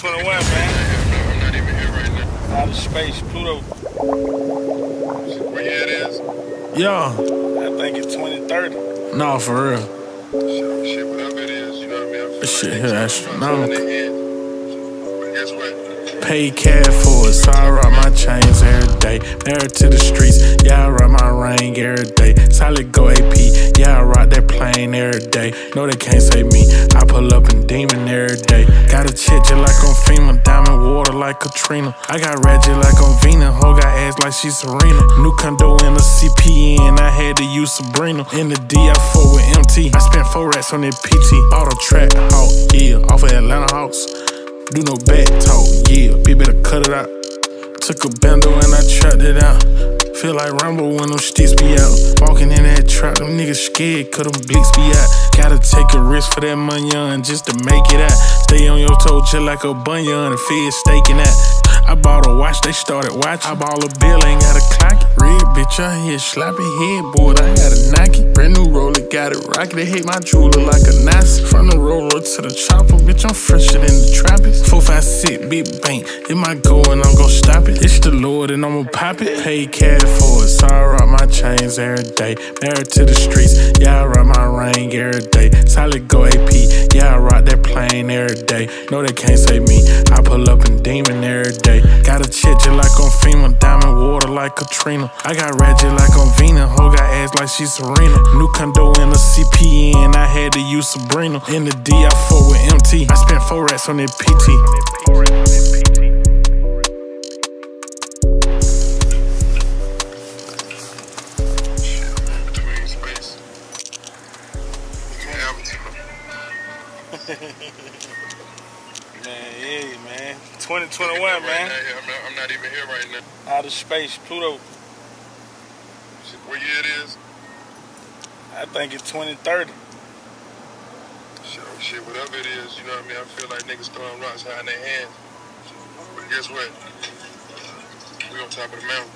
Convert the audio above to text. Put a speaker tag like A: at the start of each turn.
A: 2021, man.
B: I'm not even here right now.
A: Outer space, Pluto.
B: Where yeah, it is?
C: Yeah,
A: I think it's 2030.
C: no, for real.
B: Shit, shit, whatever it is, you know what I mean? I feel
C: Shit,
B: like
C: here,
B: niggas
C: astronomical.
B: throwing rocks behind their head. But guess what?
C: Pay cash for it, so I rock my chains every day. Married to the streets, yeah, I rock my ring every day. Solid go AP, yeah, I rock that plane every day. No, they can't save me, I pull up in demon every day. Got a chick just like on FEMA, diamond water like Katrina. I got Reggie like on Vina, hoe got ass like she Serena. New condo in the CPN, I had to use Sabrina. In the D, I fought with MT. I spent four racks on that PT. Auto track hawk, yeah, off of Atlanta Hawks. Do no back talk, yeah. People better cut it out. Took a bando and I trapped it out. Feel like Rambo when them sticks be out. Walking in that trap, them niggas scared, cause them blicks be out. Gotta take a risk for that money uh, on just to make it out. Stay on your toe just like a bunion, the fed staking out. I bought a watch, they started watching. I bought a bill, ain't got a clock. Red bitch, I here slappy headboard, I had a Nike. Brand new roller, got it rocket. They hate my jeweler like a Nazi. From the roller to the chopper, bitch, I'm fresher than the five, six, big bank. It might go and I'm gon' stop it. It's the Lord and I'ma pop it. Pay cash for it, so I rock my chains every day. Married to the streets, yeah, I rock my ring every day. Solid go AP, yeah, I rock that plane every day. No, they can't save me. I pull up in demon every day. Got a chick just like on FEMA, diamond water like Katrina. I got Reggie like on Vina, hoe got ass like she Serena. New condo in the CPN, I had to use Sabrina. In the D, I fought with MT. I spent four racks on that PT.
A: Man, yeah, man. 2021,
B: Right
A: man.
B: now, I'm not, I'm not even here right now.
A: Out of space, Pluto.
B: Where yeah, it is?
A: I think it's 2030.
B: Shit, shit, whatever it is, you know what I mean? I feel like niggas throwing rocks behind their hands. But guess what? We on top of the mountain.